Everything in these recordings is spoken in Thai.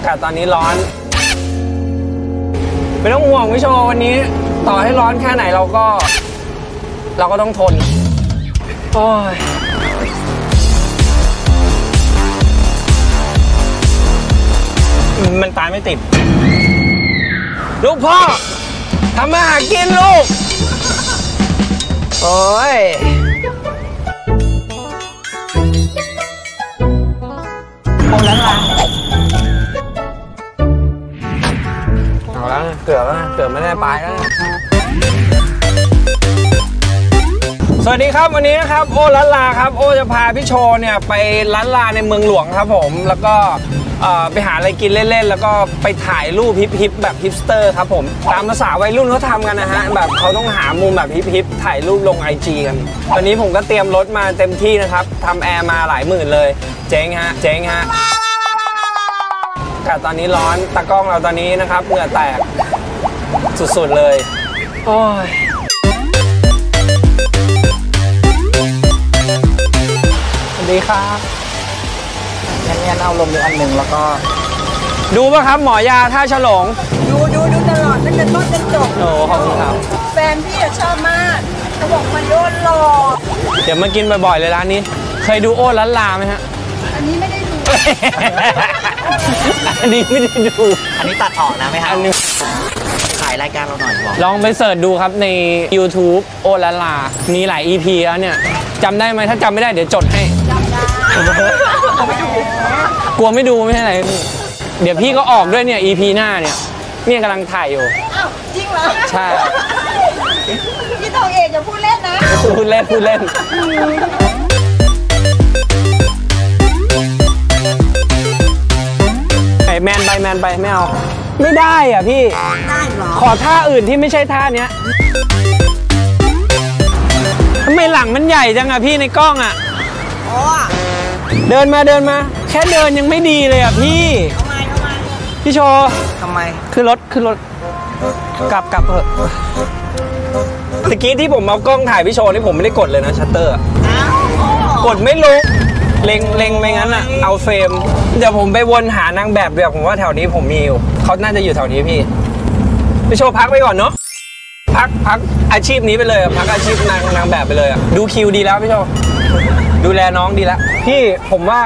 อากาศตอนนี้ร้อน ไม่ต้องห่วงพี่โชว์วันนี้ ต่อให้ร้อนแค่ไหนเราก็ เราก็ต้องทน โอ้ยมันตายไม่ติด ลูกพ่อทำมาหากินลูก โอ้ยโอ้แล้วล่ะ เกือบแล้วนะเกือบไม่ได้ไปแล้วนะสวัสดีครับวันนี้นะครับโอลันลาครับโอจะพาพี่โชว์เนี่ยไปลันลาในเมืองหลวงครับผมแล้วก็ไปหาอะไรกินเล่นๆ แล้วก็ไปถ่ายรูป hip ๆแบบฮิปสเตอร์ครับผม ตามภาษาวัยรุ่นเขาทำกันนะฮะ แบบเขาต้องหามุมแบบ hip ๆถ่ายรูปลง IG กัน ตอนนี้ผมก็เตรียมรถมาเต็มที่นะครับทำแอร์มาหลายหมื่นเลย เจ๊งฮะ เจ๊งฮะอากาศตอนนี้ร้อนตากล้องเราตอนนี้นะครับเหงื่อแตก สุดๆเลย โอ้ยสวัสดีครับงั้นงั้นเอาลมอีกอันหนึ่งแล้วก็ ดูป่ะครับหมอยาท่าฉลง ดูดูดูตลอดตั้งแต่ต้นจนจบโอ้ขอบคุณครับ แฟนพี่อะชอบมากเขาบอกมาริโอหล่อเดี๋ยวมากินบ่อยๆเลยร้านนี้ เคยดูโอ้ลันลาไหมฮะ อันนี้ไม่ได้ดู อันนี้ไม่ได้ดู อันนี้ตัดออกนะไม่อัเอานนี้ขายรายการเราหน่อยบอกลองไปเสิร์ชดูครับใน YouTube โอลันลา มีหลาย EP แล้วเนี่ยจำได้ไหมถ้าจำไม่ได้เดี๋ยวจดให้กลัวไม่ดูไม่ใช่อะไรพี่เดี๋ยวพี่ก็ออกด้วยเนี่ย EP หน้าเนี่ยเนี่ยกำลังถ่ายอยู่อ้าวจริงเหรอใช่พี่ทองเอกอย่าพูดเล่นนะพูดเล่นพูดเล่นไอแมนไปแมนไปไม่เอา ไม่ได้อะพี่ ได้เหรอ ขอท่าอื่นที่ไม่ใช่ท่าเนี้ยทำไมหลังมันใหญ่จังอะพี่ในกล้องอะอ๋อเดินมาเดินมา แค่เดินยังไม่ดีเลยอะพี่ เอามาเอามาพี่โชว์ทำไมขึ้นรถขึ้นรถ กลับกลับเถอะตะกี้ที่ผมเอากล้องถ่ายพี่โชว์นี่ผมไม่ได้กดเลยนะชัตเตอร์อะอ้าว กดไม่ลง เล็งเล็งไม่งั้นอะเอา frame เดี๋ยวผมไปวนหานางแบบเดี๋ยวผมว่าแถวนี้ผมมีอยู่เขาน่าจะอยู่แถวนี้พี่พี่โชว์พักไปก่อนเนาะพักพักอาชีพนี้ไปเลยพักอาชีพนางนางแบบไปเลยอะดูคิวดีแล้วพี่โชว์ดูแลน้องดีแล้วพี่ผมว่า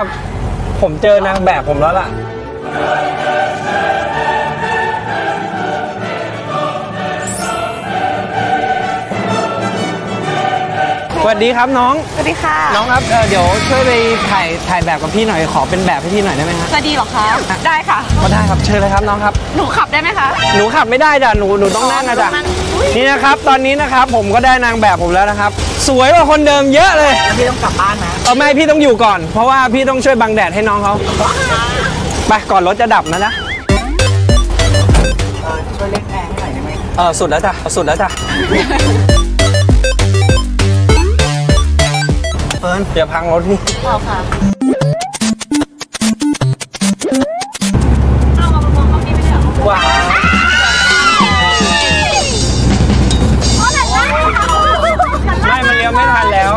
ผมเจอนางแบบผมแล้วล่ะ สวัสดีครับน้อง สวัสดีค่ะ น้องครับเอ่อเดี๋ยวช่วยไปถ่ายถ่ายแบบกับพี่หน่อยขอเป็นแบบให้พี่หน่อยได้ไหมฮะจะดีเหรอคะ ได้ค่ะ ก็ได้ครับเชิญเลยครับน้องครับ หนูขับได้ไหมคะ หนูขับไม่ได้จ้ะหนูหนูต้องนั่งนะจ๊ะอ๋อหนูต้องนั่งอุ๊ย นี่นะครับ ตอนนี้นะครับผมก็ได้นางแบบผมแล้วนะครับ สวยกว่าคนเดิมเยอะเลยแล้วพี่ต้องกลับบ้านนะ เออไม่พี่ต้องอยู่ก่อน เพราะว่าพี่ต้องช่วยบังแดดให้น้องเขาไปก่อนรถจะดับนะจ๊ะเออช่วยเล่นแอร์ให้หน่อยได้ไหมเออสุดแล้วจ้ะสุดแล้วจ้ะ ฟิร์นอย่าพังรถพี่เอาค่ะเอามาประมวลเขาพี่ไม่ได้เหรอว้าวไม่มันเลี้ยวไม่ทันแล้ว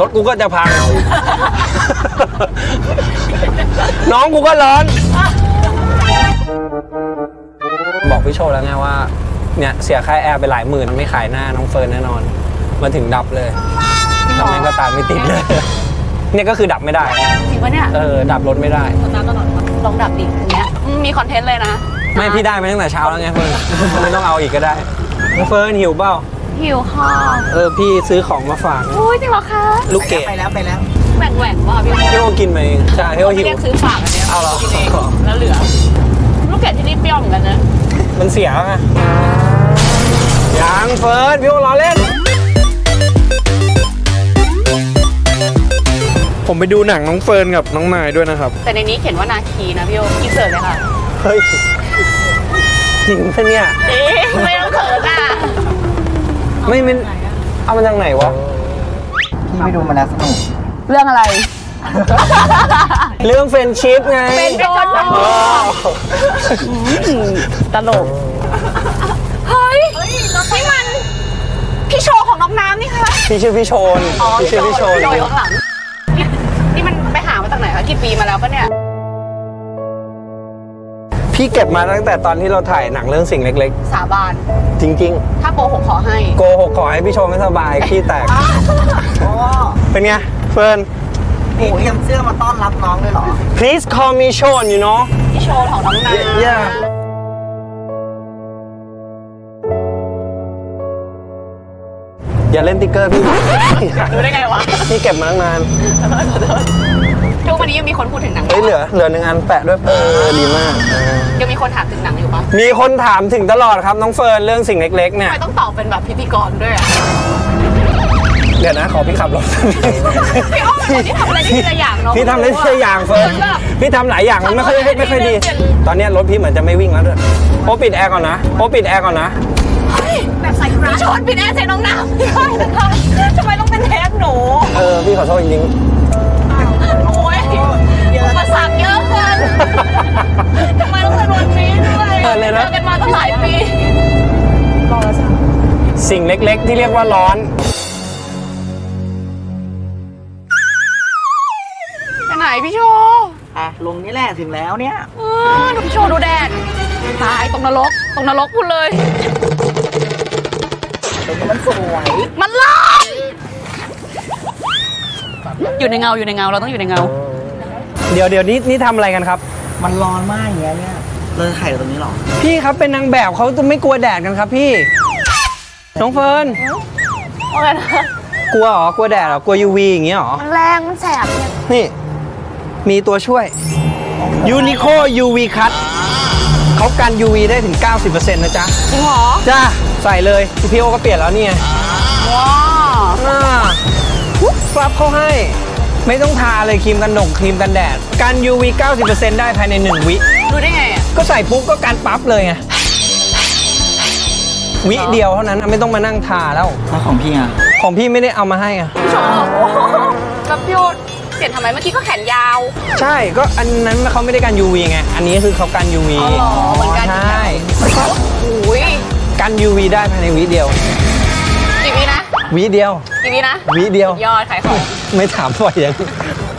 รถกูก็จะพัง น้องกูก็ร้อน บอกพี่โชว์แล้วไงว่าเนี่ยเสียค่าแอร์ไปหลายหมื่นไม่ขายหน้าน้องเฟิร์นแน่นอนมาถึงดับเลย ทำไมก็ตามไม่ติดเลย เนี่ยก็คือดับไม่ได้ จริงปะเนี่ยเออ ดับรถไม่ได้ ตามตลอดลองดับดิอย่างเงี้ยอืมมี content เลยนะไม่พี่ได้มาตั้งแต่เช้าแล้วไงเฟิร์นไม่ต้องเอาอีกก็ได้น้องเฟิร์นหิวเปล่าหิวค่ะเออพี่ซื้อของมาฝาก อุ้ยจริงเหรอคะลูกเกดไปแล้วไปแล้วแหว่งแหว่งว่าพี่พี่โอกินมาเองใช่พี่โอไม่หิวเรียกซื้อฝากอันเนี้ยเอาเหรอกินเองแล้วเหลือ ลูกเกดที่นี่เปรี้ยวเหมือนกันนะมันเสียไงยังเฟิร์นพี่โอล้อเล่น ผมไปดูหนังน้องเฟิร์นกับน้องนายด้วยนะครับ แต่ในนี้เขียนว่านาคีนะพี่โอ insert เลยค่ะ เฮ้ยจริงปะเนี่ยเอ๊ะไม่ต้องเขินอะไม่มันเอามาจากไหนวะพี่ไปดูมาแล้วสนุกเรื่องอะไร เรื่องเฟรนชิพไงเป็นโดนอ๋อตลก เฮ้ยนี่มัน พี่โชว์ของน้องน้ำนี่ค่ะพี่ชื่อพี่โชนพี่ชื่อพี่โชนพี่โชว์อยู่ข้างหลัง กไหนคะกี่ปีมาแล้วปะเนี่ย พี่เก็บมาตั้งแต่ตอนที่เราถ่ายหนังเรื่องสิ่งเล็กสาบาน ๆ จริง ถ้าโกหกขอให้ๆ โกหกขอให้พี่โชว์ไม่สบายขี้แตก โอ้เป็นไงเฟิร์น นี่เตรียมเสื้อมาต้อนรับน้องเลยเหรอ please call me Sean you know พี่โชว์ของน้องนา yeah อย่าเล่นติ๊กเกอร์พี่ รู้ได้ไงวะ พี่เก็บมาตั้งนาน ทุกวันนี้ยังมีคนพูดถึงหนังเฮ้ยเหลือเหลือหนึ่งอันแปะด้วยเออดีมากเออยังมีคนถามถึงหนังอยู่ปะมีคนถามถึงตลอดครับน้องเฟิร์นเรื่องสิ่งเล็กๆเนี่ย ทำไมต้องตอบเป็นแบบพิธีกรด้วยอะเดี๋ยวนะ ขอพี่ขับรถ พี่อ้อมเป็นคนที่ทำอะไรได้ทีละอย่างเนาะพี่ทำได้ทีละอย่างเฟิร์นแบบพี่ทำหลายอย่างมันไม่ค่อยไม่ค่อยดี ตอนเนี้ยรถพี่เหมือนจะไม่วิ่งแล้วด้วยโอปิดแอร์ก่อนนะโอปิดแอร์ก่อนนะ แบบใส่ร้ายชนปิดแอร์ใส่น้องน้ำไม่ได้นะคะทำไมต้องเป็นเทปหนู เออ พี่ขอโทษจริงโทำไมต้องเป็นวันนี้ด้วยเออเลยนะเจอกันมาตั้งหลายปีๆสิ่งเล็กๆ ที่เรียกว่าร้อน ไปไหนพี่โชว์อะลงนี่แหละถึงแล้วเนี่ย เออดูพี่โชว์ดูแดดตายตรงนรกตรงนรกพูดเลยตรงนี้มันสวยมันร้อนอยู่ในเงาอยู่ในเงาเราต้องอยู่ในเงา เดี๋ยวเดี๋ยวนี้นี่ทำอะไรกันครับ มันร้อนมากอย่างเงี้ยเนี่ยเราจะถ่ายตรงนี้เหรอ พี่ครับเป็นนางแบบเขาจะไม่กลัวแดดกันครับพี่ น้องเฟิร์นโอเคนะกลัวเหรอกลัวแดดเหรอกลัว UV อย่างเงี้ยเหรอ มันแรงมันแสบเนี่ยนี่ มีตัวช่วย Uniqlo UV Cut เขากัน UV ได้ถึง 90%นะจ๊ะ จริงเหรอ จ้าใส่เลยพี่โอก็เปลี่ยนแล้วเนี่ยว้าวอ่าปุ๊บปรับเข้าให้ ไม่ต้องทาเลยครีมกันหนกครีมกันแดด กัน UV 90%ได้ภายใน 1 วิดูได้ไงอะ ก็ใส่ปุ๊บก็กันปั๊บเลยไง วิเดียวเท่านั้นนะไม่ต้องมานั่งทาแล้ว แล้วของพี่อะ ของพี่ไม่ได้เอามาให้อะพี่โชว์แล้วพี่โอเปลี่ยนทำไมเมื่อกี้ก็แขนยาว ใช่ก็อันนั้นเขาไม่ได้กัน UV ไง อันนี้คือเขากัน UV อ๋อเหรอเหมือนกัน ใช่ โอ้ย กัน UV ได้ภายในวิเดียวกี่ วินะวิเดียวกี่วินะวิเดียว ยอดขายของไม่ถามบ่อยยัง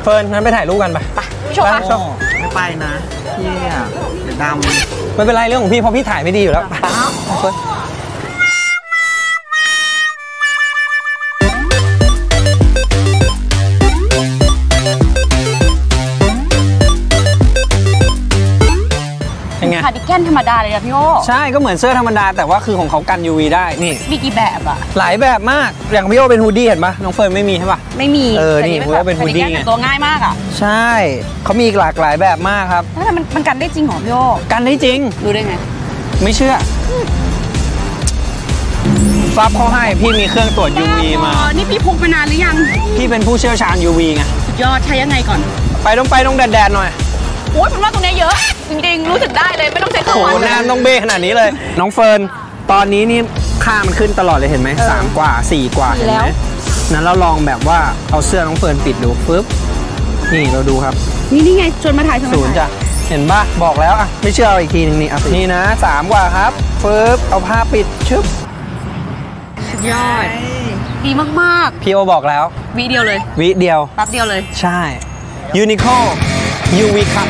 เฟิร์นนั้นไปถ่ายรูปกันไปไปพี่โชว์ไปค่ะชอบไม่ไปนะพี่อะเดี๋ยวดำไม่เป็นไรเรื่องของพี่เพราะพี่ถ่ายไม่ดีอยู่แล้วไปเฟิร์น นธรรมดาเลยนะพี่โอใช่ก็เหมือนเสื้อธรรมดา แต่ว่าคือของเขากัน UV ได้นี่มีกี่แบบอะหลายแบบมากอย่างพี่โอเป็น hoodie เห็นปะน้องเฟิร์นไม่มีใช่ปะไม่มีเออแต่นี่แบบผมว่าเป็น hoodie คาร์ดิแกไงแต่ตัวง่ายมากอะใช่เขามีอีกหลากหลายแบบมากครับแล้วมันมันกันได้จริงเหรอพี่โอกันได้จริงดูได้ไงไม่เชื่อฟับเขาให้พี่มีเครื่องตรวจ UV มาอ๋อนี่พี่พกไปนานหรือยัง พี่เป็นผู้เชี่ยวชาญ UV ไง สุดยอดใช้ยังไงก่อน ไปต้องไปต้องแดดๆหน่อย โอ้ยผมว่าตรงเนี้ยเยอะ จริงๆ รู้สึกได้เลยไม่ต้องใช้เครื่โอ้องโหวัดหน้าต้องเบ้ขนาดนี้เลย น้องเฟิร์น ตอนนี้นี่ค่ามันขึ้นตลอดเลยเห็นไหมสามกว่าสี่กว่าเห็นไหมนั้นเราลองแบบว่าเอาเสื้อน้องเฟิร์นปิดดูปึ๊บ นี่เราดูครับ นี่นี่ไงชวนมาถ่ายชวนศูมานย์ถ่ายจ้ะ เห็นปะบอกแล้วอะ ไม่เชื่อเอาอีกทีหนึงนี่อะนี่นะสามกว่าครับปึ๊บ เอาผ้าปิดชึบสุดยอด ดีมากพี่โอบอกแล้ว ๆ วีเดียวเลย วิเดียว แป๊บเดียวเลย ใช่ Uniqlo UV Cut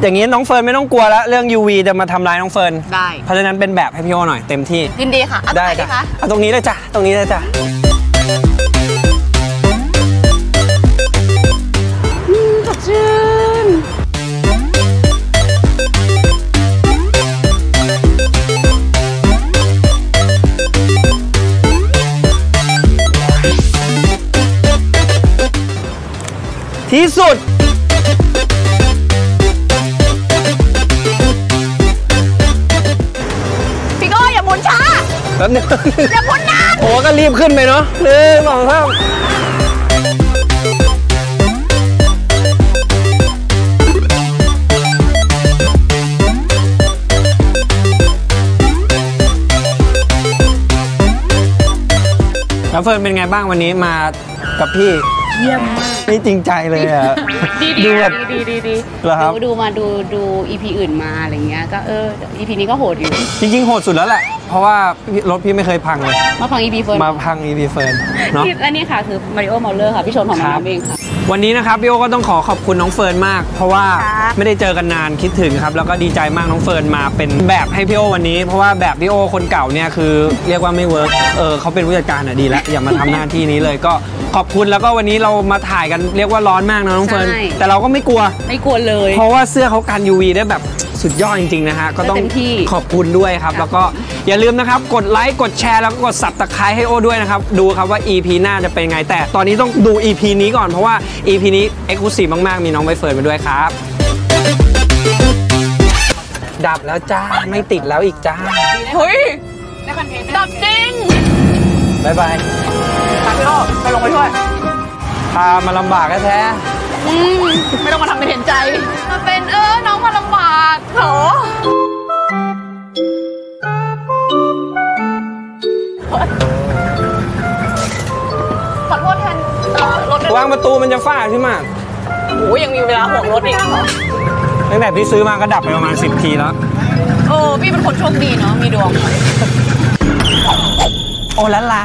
อย่างนี้น้องเฟิร์นไม่ต้องกลัวแล้วเรื่อง UV จะมาทำร้ายน้องเฟิร์นได้ เพราะฉะนั้นเป็นแบบให้พี่โอหน่อยเต็มที่ยินดีค่ะเอาได้ตรงหนจ้ะคะเอาตรงนี้เลยจ้ะตรงนี้เลยจ้ะ ที่สุดพี่โก้อย่าหมุนช้าแป๊บนึงอย่าหมุนนานโอ้ก็รีบขึ้นไปเนาะหนึ่งสองสามแล้วเฟิร์นเป็นไงบ้างวันนี้มากับพี่ เยี่ยมมากนี่จริงใจเลยอะดีดูดีแบบดีดีดีเหรอครับดูดูมาดูดู EP อื่นมาอะไรเงี้ยก็เออ EP นี้ก็โหดอยู่จริงๆโหดสุดแล้วแหละ เพราะว่ารถพี่ไม่เคยพังเลย มาพัง EP เฟิร์นมาพัง EP เฟิร์นเนาะที่และนี่ค่ะคือมาริโอเมาเลอร์ค่ะพี่ชนของครัน้บองเองค่ะวันนี้นะครับพี่โอก็ต้องขอขอบคุณน้องเฟิร์นมาก เพราะว่าครับไม่ได้เจอกันนานคิดถึงครับแล้วก็ดีใจมากน้องเฟิร์นมาเป็นแบบให้พี่โอวันนี้ เพราะว่าแบบพี่โอคนเก่าเนี่ยคือเรียกว่าไม่ work เออเขาเป็นผู้จัดการอะดีแล้วอย่ามาทำหน้าที่นี้เลยก็ ขอบคุณแล้วก็วันนี้เรามาถ่ายกันเรียกว่าร้อนมากนะน้องเฟิร์นใช่ แต่เราก็ไม่กลัว ไม่กลัวเลย เพราะว่าเสื้อเขากัน UV ได้แบบสุดยอดจริง ๆ นะฮะ ก็ต้องได้เต็มที่ขอบคุณด้วยครับ แล้วก็อย่าลืมนะครับ กดไลค์กดแชร์แล้วก็กดสับตะไคร้ให้โอด้วยนะครับ ดูครับว่า EP หน้าจะเป็นไง แต่ตอนนี้ต้องดู EP นี้ก่อนเพราะว่า EP นี้ e x c l u s i v e มาก ๆ มีน้องใบเฟิร์นมาด้วยครับ ดับแล้วจ้าไม่ติดแล้วอีกจ้าเฮ้ยดับจริง บ๊ายบาย ไปพี่โอไปลงไปช่วยพามาลำบากแท้อืมไม่ต้องมาทำเป็นเห็นใจมาเป็นเออน้องมาลำบากโถขอโทษแทนเอ่อรถด้วยๆวางประตูมันจะฟาดพี่มากโอ้ยยังมีเวลาห่วงรถอีกตั้งแต่พี่ซื้อมาก็ดับไปประมาณ 10 ทีแล้ว โอ้พี่เป็นคนโชคดีเนาะมีดวง โอ้ละลา